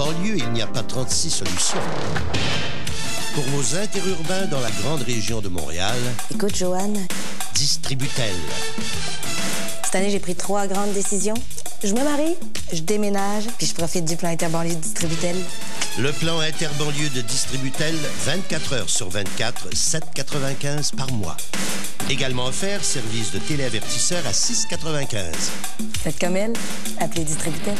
banlieue, il n'y a pas 36 solutions. Pour vos interurbains dans la grande région de Montréal, Écoute, Joanne, Distributel. cette année, j'ai pris trois grandes décisions. Je me marie, je déménage, puis je profite du plan interbanlieue de Distributel. Le plan interbanlieue de Distributel, 24 heures sur 24, 7,95 par mois. Également offert, service de téléavertisseur à 6,95. Faites comme elle, appelez Distributel.